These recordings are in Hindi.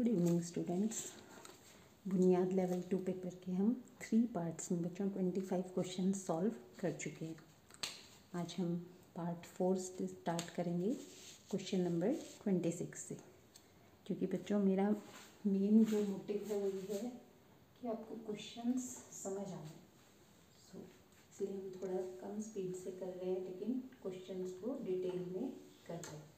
गुड इवनिंग स्टूडेंट्स बुनियाद लेवल टू पेपर के हम थ्री पार्ट्स में बच्चों ट्वेंटी फाइव क्वेश्चन सॉल्व कर चुके हैं। आज हम पार्ट फोर से स्टार्ट करेंगे क्वेश्चन नंबर ट्वेंटी सिक्स से। क्योंकि बच्चों, मेरा मेन जो मोटिव है वो ये है कि आपको क्वेश्चंस समझ आए। सो इसलिए हम थोड़ा कम स्पीड से कर रहे हैं, लेकिन क्वेश्चंस को डिटेल में कर रहे हैं।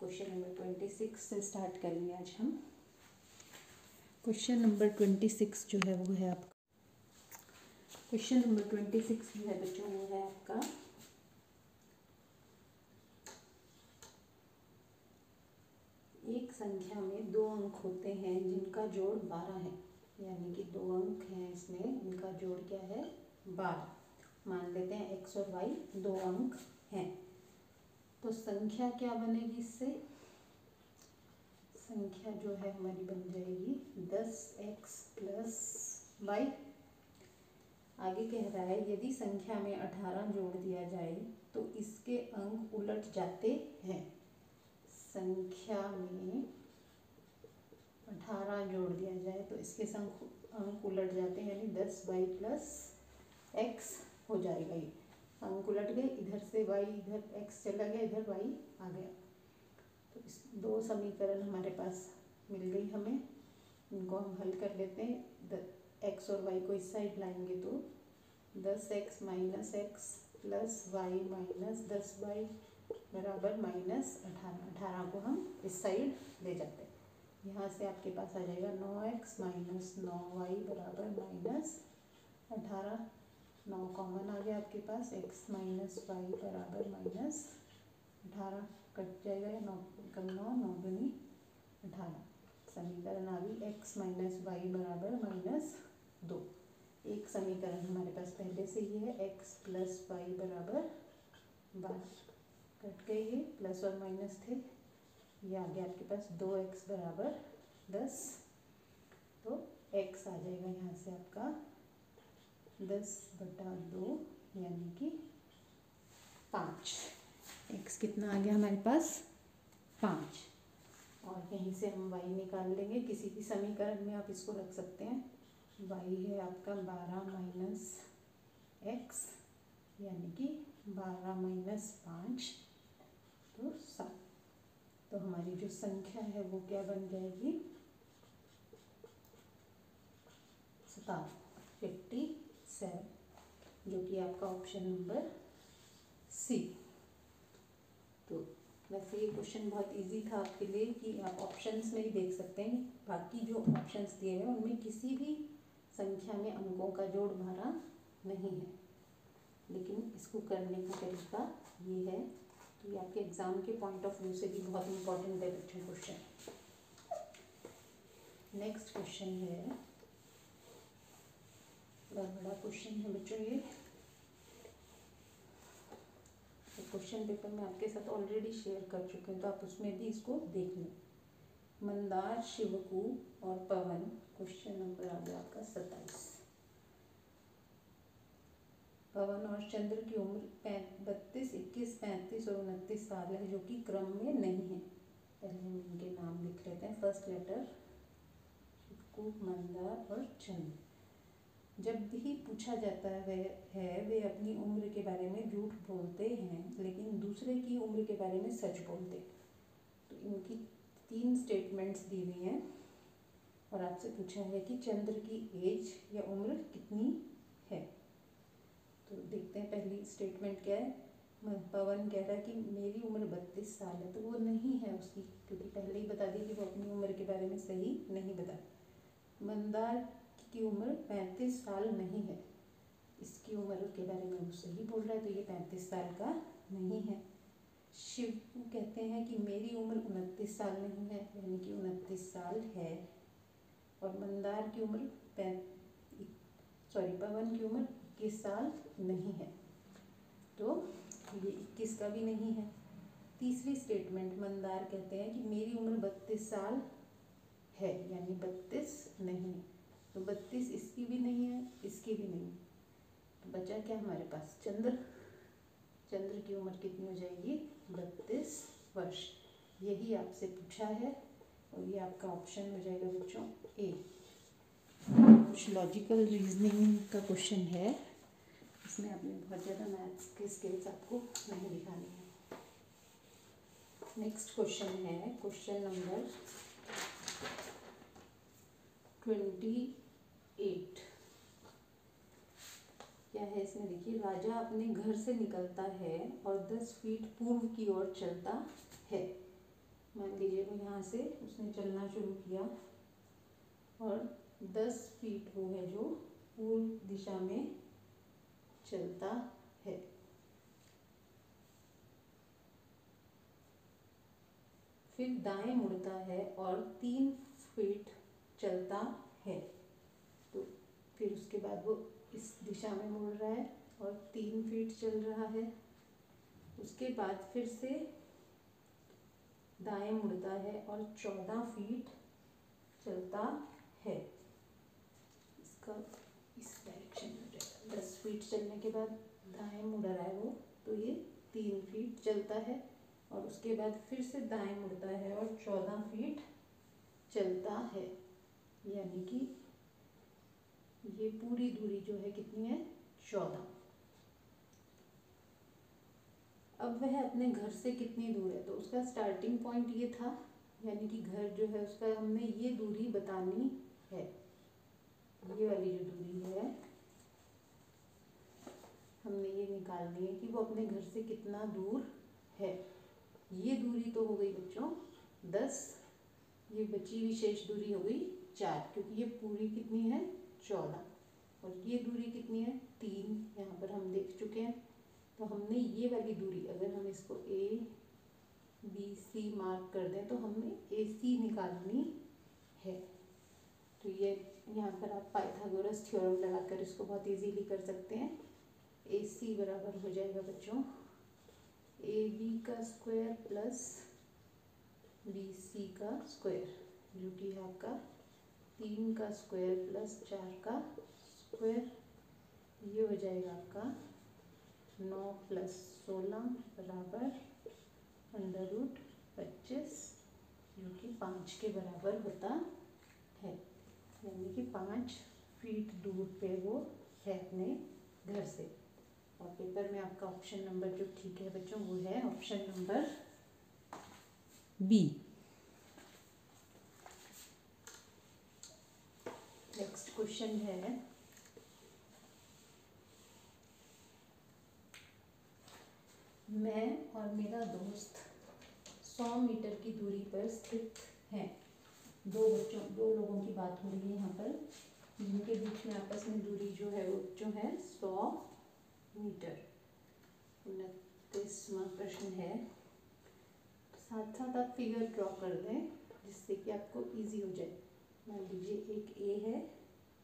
क्वेश्चन नंबर ट्वेंटी सिक्स से स्टार्ट करेंगे आज हम। क्वेश्चन नंबर ट्वेंटी सिक्स जो है, वो है आपका। क्वेश्चन नंबर ट्वेंटी सिक्स जो है बच्चों, वो है आपका। एक संख्या में दो अंक होते हैं, जिनका जोड़ बारह है। यानी कि दो अंक हैं इसमें, इनका जोड़ क्या है? बारह। मान लेते हैं एक्स और वाई दो अंक हैं। तो संख्या क्या बनेगी इससे? संख्या जो है हमारी बन जाएगी दस एक्स प्लस वाई। आगे कह रहा है, यदि संख्या में अठारह जोड़ दिया जाए तो इसके अंक उलट जाते हैं। संख्या में अठारह जोड़ दिया जाए तो इसके संग अंक उलट जाते हैं, यानी दस वाई प्लस एक्स हो जाएगा ये। अंक उलट गए, इधर से वाई, इधर एक्स चला गया, इधर वाई आ गया। इस दो समीकरण हमारे पास मिल गई हमें। इनको हम हल कर लेते हैं। द एक्स और वाई को इस साइड लाएँगे तो दस X minus X plus Y minus दस वाई बराबर माइनस अठारह। अठारह को हम इस साइड ले जाते हैं। यहाँ से आपके पास आ जाएगा नौ एक्स माइनस नौ वाई बराबर माइनस अठारह। नौ कॉमन आ गया आपके पास। एक्स माइनस वाई बराबर माइनस अठारह। कट जाएगा नौ कम नौ नौ दूनी अठारह। समीकरण आ गई एक्स माइनस वाई बराबर माइनस दो। एक समीकरण हमारे पास पहले से ही है एक्स प्लस वाई बराबर बारह। कट गए ये प्लस और माइनस थे। ये आ गया आपके पास दो एक्स बराबर दस। तो एक्स आ जाएगा यहाँ से आपका दस बटा दो, यानी कि पाँच। एक्स कितना आ गया हमारे पास? पाँच। और यहीं से हम वाई निकाल लेंगे। किसी भी समीकरण में आप इसको रख सकते हैं। वाई है आपका बारह माइनस एक्स यानी कि बारह माइनस पाँच तो सात। तो हमारी जो संख्या है, वो क्या बन जाएगी? सतावन। फिफ्टी सेवन जो कि आपका ऑप्शन नंबर सी वैसे ये क्वेश्चन बहुत इजी था आपके लिए कि आप ऑप्शंस में ही देख सकते हैं बाकी जो ऑप्शंस दिए हैं, उनमें किसी भी संख्या में अंकों का जोड़ भरा नहीं है। लेकिन इसको करने का तरीका ये है तो आपके एग्ज़ाम के पॉइंट ऑफ़ व्यू से भी बहुत इंपॉर्टेंट है बच्चों क्वेश्चन नेक्स्ट क्वेश्चन है। बड़ा बड़ा क्वेश्चन है बच्चों ये तो क्वेश्चन पेपर में आपके साथ ऑलरेडी शेयर कर चुके हैं तो आप उसमें भी इसको देख लें। मंदार, शिवकू और पवन, क्वेश्चन नंबर आ गया आपका सत्ताईस। पवन और चंद्र की उम्र बत्तीस, इक्कीस, पैंतीस और उनतीस साल है, जो कि क्रम में नहीं है। पहले हम इनके नाम लिख लेते हैं। फ़र्स्ट लेटर शिवकू, मंदार और चंद्र। जब भी पूछा जाता है है, वे अपनी उम्र के बारे में झूठ बोलते हैं, लेकिन दूसरे की उम्र के बारे में सच बोलते तो इनकी तीन स्टेटमेंट्स दी हुई हैं। और आपसे पूछा है कि चंद्र की एज या उम्र कितनी है? तो देखते हैं पहली स्टेटमेंट क्या है। पवन कह रहा है कि मेरी उम्र बत्तीस साल है तो वो नहीं है उसकी, क्योंकि पहले ही बता दी कि वो अपनी उम्र के बारे में सही नहीं बता। मंदार की उम्र पैंतीस साल नहीं है। इसकी उम्र के बारे में वो सही बोल रहा है तो ये पैंतीस साल का नहीं है। शिव कहते हैं कि मेरी उम्र उनतीस साल नहीं है, यानी कि उनतीस साल है। और मंदार की उम्र सॉरी पवन की उम्र इक्कीस साल नहीं है। तो ये इक्कीस का भी नहीं है। तीसरी स्टेटमेंट मंदार कहते हैं कि मेरी उम्र बत्तीस साल है, यानी बत्तीस नहीं। तो बत्तीस इसकी भी नहीं है, इसकी भी नहीं तो बचा क्या हमारे पास? चंद्र। चंद्र की उम्र कितनी हो जाएगी? बत्तीस वर्ष। यही आपसे पूछा है और ये आपका ऑप्शन हो जाएगा बच्चों ए कुछ लॉजिकल रीजनिंग का क्वेश्चन है। इसमें आपने बहुत ज़्यादा मैथ्स के स्किल्स आपको नहीं दिखानी है। नेक्स्ट क्वेश्चन है क्वेश्चन नंबर ट्वेंटी एट क्या है इसमें? देखिए, राजा अपने घर से निकलता है और दस फीट पूर्व की ओर चलता है। मान लीजिए, वो यहाँ से उसने चलना शुरू किया और दस फीट वो है जो पूर्व दिशा में चलता है। फिर दाएँ मुड़ता है और तीन फीट चलता है। फिर उसके बाद वो इस दिशा में मुड़ रहा है और तीन फीट चल रहा है। उसके बाद फिर से दाएँ मुड़ता है और चौदह फीट चलता है। इसका इस डायरेक्शन में जाएगा दस फीट चलने के बाद दाएँ मुड़ रहा है वो तो ये तीन फीट चलता है और उसके बाद फिर से दाएँ मुड़ता है और चौदह फीट चलता है। यानी कि ये पूरी दूरी जो है कितनी है? चौदह। अब वह अपने घर से कितनी दूर है? तो उसका स्टार्टिंग पॉइंट ये था, यानी कि घर जो है उसका हमने ये दूरी बतानी है। ये वाली जो दूरी है, हमने ये निकालनी है कि वो अपने घर से कितना दूर है। ये दूरी तो हो गई बच्चों दस, ये बची हुई शेष दूरी हो गई चार, क्योंकि ये पूरी कितनी है? चौदह। और ये दूरी कितनी है? तीन। यहाँ पर हम देख चुके हैं। तो हमने ये वाली दूरी, अगर हम इसको ए बी सी मार्क कर दें तो हमने ए सी निकालनी है। तो ये, यहाँ पर आप पाइथागोरस थ्योरम लगाकर इसको बहुत इजीली कर सकते हैं। ए सी बराबर हो जाएगा बच्चों। ए बी का स्क्वायर प्लस बी सी का स्क्वायर जो कि आपका तीन का स्क्वायर प्लस चार का स्क्वायर ये हो जाएगा आपका नौ प्लस सोलह बराबर अंडर रूट पच्चीस, जो कि पाँच के बराबर होता है। यानी कि पाँच फीट दूर पे वो है अपने घर से। और पेपर में आपका ऑप्शन नंबर जो ठीक है बच्चों, वो है ऑप्शन नंबर बी क्वेश्चन है। मैं और मेरा दोस्त सौ मीटर की दूरी पर स्थित हैं। दो बच्चों, दो लोगों की बात हो रही है यहाँ पर। जिनके बीच में आपस में दूरी जो है, वो जो है सौ मीटर। उनतीसवा प्रश्न है। साथ साथ आप फिगर ड्रॉ कर दें, जिससे कि आपको इजी हो जाए। मान लीजिए एक ए है।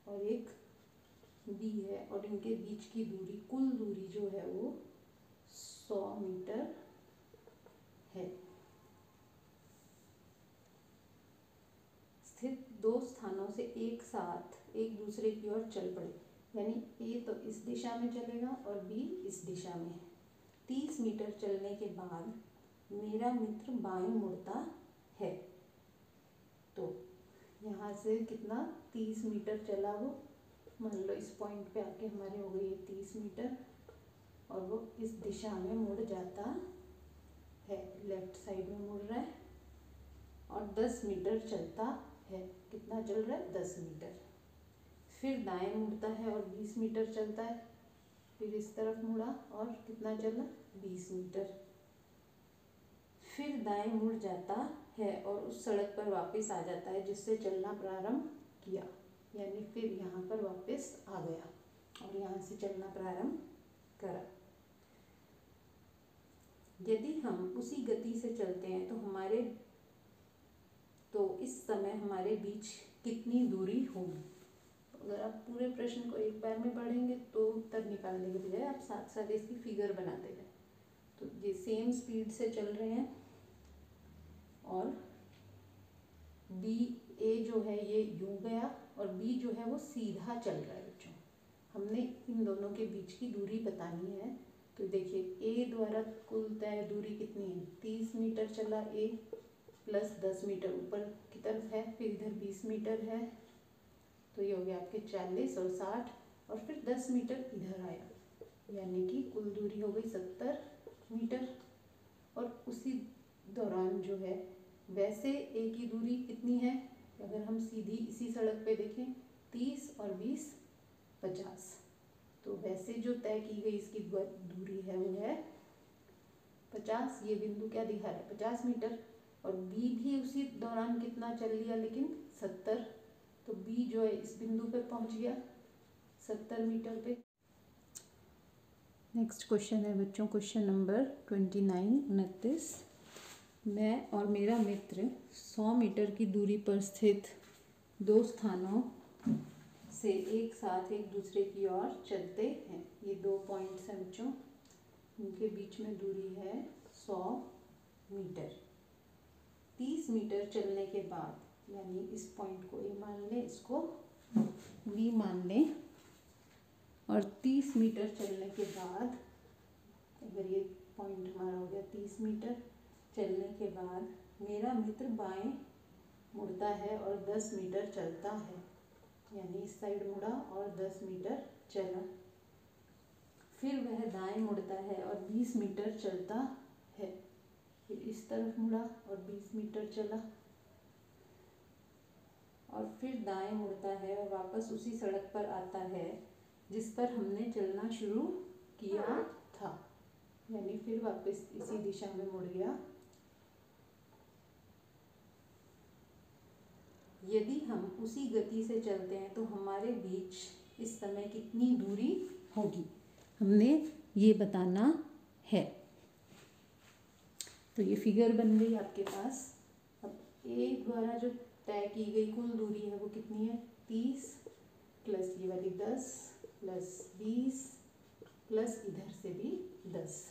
और एक बी है और इनके बीच की दूरी, कुल दूरी जो है वो सौ मीटर है। स्थित दो स्थानों से एक साथ एक दूसरे की ओर चल पड़े। यानी ए तो इस दिशा में चलेगा और बी इस दिशा में तीस मीटर चलने के बाद मेरा मित्र बाएँ मुड़ता है। तो यहाँ से कितना? तीस मीटर चला वो। मान लो इस पॉइंट पे आके हमारे हो गई है तीस मीटर। और वो इस दिशा में मुड़ जाता है। लेफ़्ट साइड में मुड़ रहा है। और दस मीटर चलता है। कितना चल रहा है? दस मीटर। फिर दाएँ मुड़ता है और बीस मीटर चलता है। फिर इस तरफ़ मुड़ा और कितना चला? बीस मीटर। फिर दाएँ मुड़ जाता है और उस सड़क पर वापस आ जाता है, जिससे चलना प्रारंभ किया। यानी फिर यहाँ पर वापस आ गया और यहाँ से चलना प्रारंभ करा। यदि हम उसी गति से चलते हैं तो हमारे तो इस समय हमारे बीच कितनी दूरी होगी? अगर आप पूरे प्रश्न को एक बार में पढ़ेंगे तो उत्तर निकालने के बजाय आप साथ साथ इसकी फिगर बनाते गए तो ये सेम स्पीड से चल रहे हैं। और बी ए जो है ये यूँ गया और बी जो है वो सीधा चल रहा है बच्चों। हमने इन दोनों के बीच की दूरी बतानी है। तो देखिए ए द्वारा कुल तय दूरी कितनी है? तीस मीटर चला ए प्लस दस मीटर ऊपर की तरफ़ है, फिर इधर बीस मीटर है। तो ये हो गया आपके चालीस और साठ और फिर दस मीटर इधर आया। यानी कि कुल दूरी हो गई सत्तर मीटर और उसी दौरान जो है, वैसे एक ही दूरी कितनी है, अगर हम सीधी इसी सड़क पे देखें, तीस और बीस, पचास। तो वैसे जो तय की गई इसकी दूरी है वो है पचास। ये बिंदु क्या दिखा रहा है? पचास मीटर। और बी भी उसी दौरान कितना चल लिया, लेकिन सत्तर। तो बी जो है, इस बिंदु पे पहुँच गया, सत्तर मीटर पे। नेक्स्ट क्वेश्चन है बच्चों, क्वेश्चन नंबर ट्वेंटी नाइन, उनतीस। मैं और मेरा मित्र सौ मीटर की दूरी पर स्थित दो स्थानों से एक साथ एक दूसरे की ओर चलते हैं। ये दो पॉइंट्स हैं बच्चों उनके बीच में दूरी है सौ मीटर। तीस मीटर चलने के बाद, यानी इस पॉइंट को ए मान लें, इसको बी मान लें, और तीस मीटर चलने के बाद, अगर ये पॉइंट हमारा हो गया तीस मीटर चलने के बाद मेरा मित्र बाएँ मुड़ता है और दस मीटर चलता है। यानी इस साइड मुड़ा और 10 मीटर चला। फिर वह दाएँ मुड़ता है और 20 मीटर चलता है। फिर इस तरफ़ मुड़ा और 20 मीटर चला। और फिर दाएँ मुड़ता है और वापस उसी सड़क पर आता है जिस पर हमने चलना शुरू किया था। यानी फिर वापस इसी दिशा में मुड़ गया। यदि हम उसी गति से चलते हैं तो हमारे बीच इस समय कितनी दूरी होगी? हमने ये बताना है। तो ये फिगर बन गई आपके पास। अब ए द्वारा जो तय की गई कुल दूरी है, वो कितनी है? तीस प्लस ये वाली दस प्लस बीस प्लस इधर से भी दस।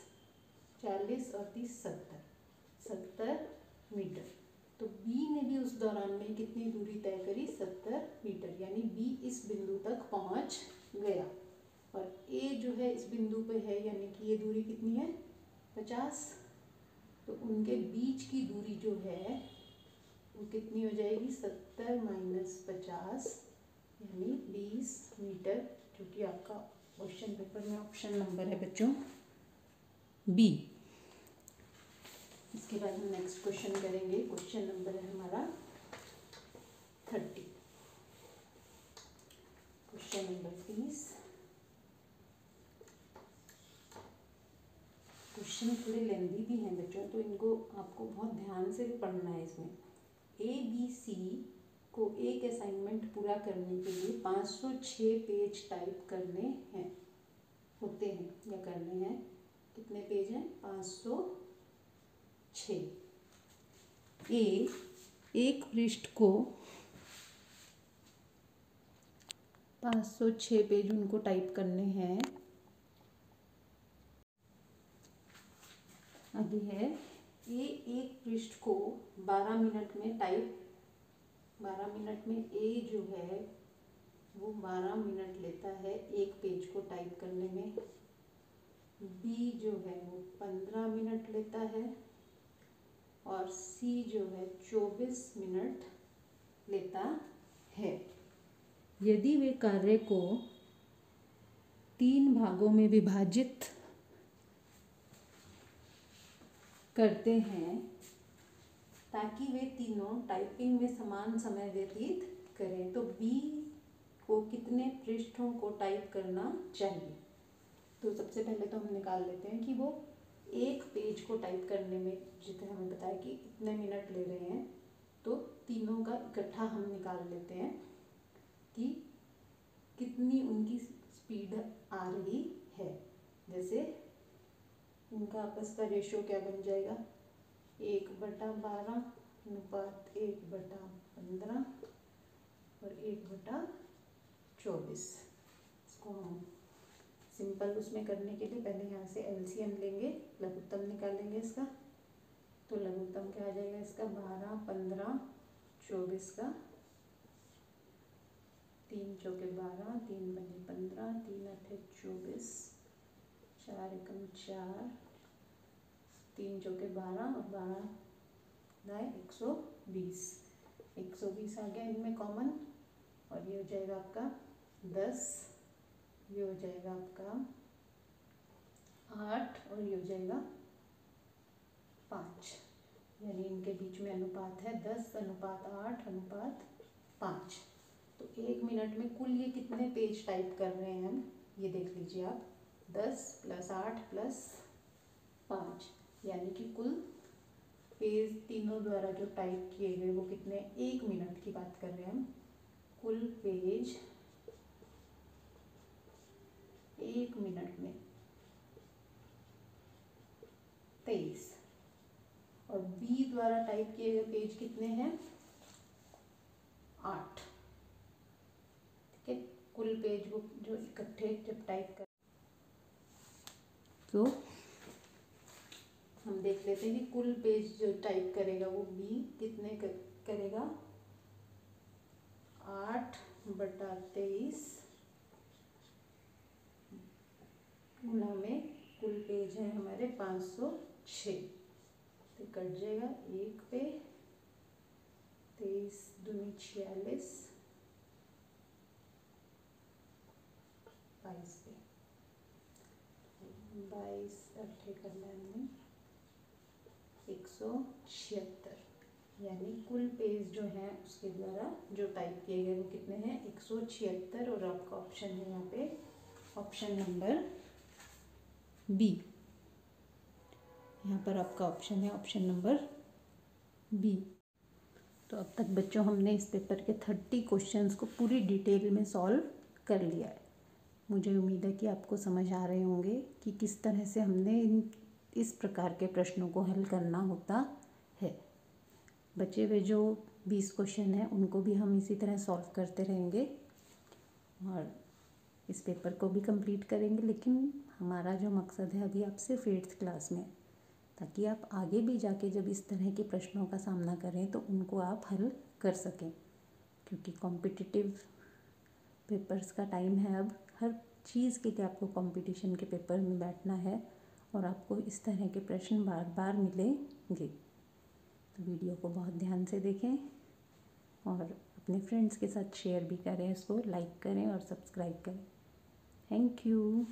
चालीस और तीस, सत्तर। सत्तर मीटर। तो बी ने भी उस दौरान में कितनी दूरी तय करी? सत्तर मीटर, यानी बी इस बिंदु तक पहुँच गया। और ए जो है इस बिंदु पे है, यानी कि ये दूरी कितनी है? पचास। तो उनके बीच की दूरी जो है, वो कितनी हो जाएगी? सत्तर माइनस पचास, यानी बीस मीटर, जो कि आपका क्वेश्चन पेपर में ऑप्शन नंबर है बच्चों। बी इसके बाद हम नेक्स्ट क्वेश्चन करेंगे। क्वेश्चन नंबर है हमारा थर्टी क्वेश्चन नंबर तीस क्वेश्चन थोड़े लेंदी भी हैं बच्चों तो इनको आपको बहुत ध्यान से भी पढ़ना है इसमें। ए बी सी को एक असाइनमेंट पूरा करने के लिए 506 पेज टाइप करने हैं, होते हैं या करने हैं। कितने पेज हैं? 500 छ। ए, एक पृष्ठ को पाँच सौ छः पेज उनको टाइप करने हैं। अभी है। ए, एक पृष्ठ को बारह मिनट में टाइप, बारह मिनट में ए जो है, वो बारह मिनट लेता है एक पेज को टाइप करने में। बी जो है, वो पंद्रह मिनट लेता है। और सी जो है चौबीस मिनट लेता है। यदि वे कार्य को तीन भागों में विभाजित करते हैं, ताकि वे तीनों टाइपिंग में समान समय व्यतीत करें तो बी को कितने पृष्ठों को टाइप करना चाहिए? तो सबसे पहले तो हम निकाल लेते हैं कि वो एक पेज को टाइप करने में जितने हमें बताया कि इतने मिनट ले रहे हैं तो तीनों का इकट्ठा हम निकाल लेते हैं कि कितनी उनकी स्पीड आ रही है। जैसे उनका आपस का रेशो क्या बन जाएगा? एक बटा बारह अनुपात एक बटा पंद्रह और एक बटा चौबीस। इसको हम सिंपल उसमें करने के लिए पहले यहाँ से एलसीएम लेंगे, लघुत्तम निकालेंगे इसका। तो लघुत्तम क्या आ जाएगा इसका? बारह, पंद्रह, चौबीस का। तीन चौके बारह, तीन बने पंद्रह, तीन अठे चौबीस, चार एकम चार, तीन चौके बारह और बारह दाएँ एक सौ बीस। एक सौ बीस आ गया इनमें कॉमन और ये हो जाएगा आपका दस। ये हो जाएगा आपका आठ और ये हो जाएगा पाँच। यानी इनके बीच में अनुपात है दस, अनुपात आठ, अनुपात पाँच। तो एक मिनट में कुल ये कितने पेज टाइप कर रहे हैं? हम ये देख लीजिए आप। दस प्लस आठ प्लस पाँच। यानी कि कुल पेज तीनों द्वारा जो टाइप किए गए वो कितने? एक मिनट की बात कर रहे हैं हम। कुल पेज एक मिनट में। तेईस। और बी द्वारा टाइप किए गए पेज कितने हैं? आठ। ठीक है? कुल पेज वो जो इकट्ठे जब टाइप कर तो हम देख लेते हैं कि कुल पेज जो टाइप करेगा वो बी कितने कर, करेगा? आठ बटा तेईस गुणा में कुल पेज है हमारे पाँच सौ छः तो कट जाएगा एक पे। तेईस दूनी छियालीस। बाईस पे। बाईस अट्ठे लेने एक सौ छिहत्तर। यानी कुल पेज जो है उसके द्वारा जो टाइप किए गए वो कितने हैं? एक सौ छिहत्तर और आपका ऑप्शन है यहाँ पे। ऑप्शन नंबर बी यहाँ पर आपका ऑप्शन है ऑप्शन नंबर बी तो अब तक बच्चों हमने इस पेपर के थर्टी क्वेश्चंस को पूरी डिटेल में सॉल्व कर लिया है। मुझे उम्मीद है कि आपको समझ आ रहे होंगे कि किस तरह से हमने इन, इस प्रकार के प्रश्नों को हल करना होता है। बचे हुए जो बीस क्वेश्चन हैं, उनको भी हम इसी तरह सॉल्व करते रहेंगे और इस पेपर को भी कंप्लीट करेंगे, लेकिन हमारा जो मकसद है अभी आप सिर्फ़ एट्थ क्लास में ताकि आप आगे भी जाके जब इस तरह के प्रश्नों का सामना करें तो उनको आप हल कर सकें। क्योंकि कॉम्पिटिटिव पेपर्स का टाइम है अब। हर चीज़ के लिए आपको कंपटीशन के पेपर में बैठना है और आपको इस तरह के प्रश्न बार बार मिलेंगे। तो वीडियो को बहुत ध्यान से देखें और अपने फ्रेंड्स के साथ शेयर भी करें इसको लाइक करें और सब्सक्राइब करें। Thank you